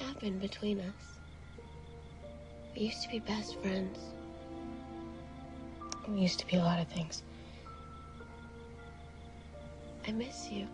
happened between us? We used to be best friends. We used to be a lot of things. I miss you.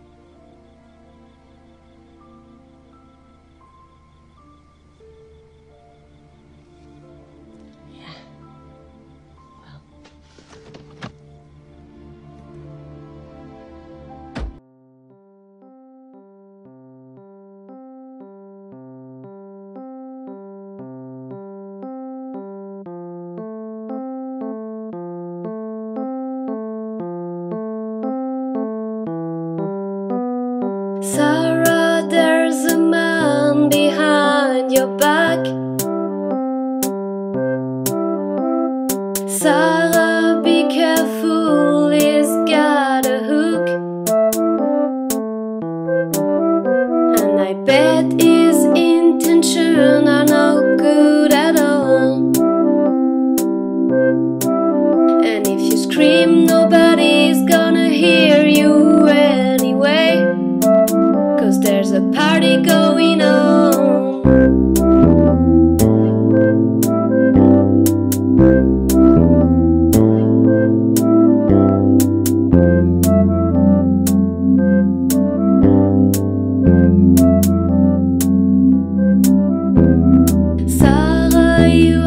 Sarah, be careful, he's got a hook. And I bet his intentions are no good at all. And if you scream, nobody's gonna hear you anyway. Cause there's a party going on. Sarah, you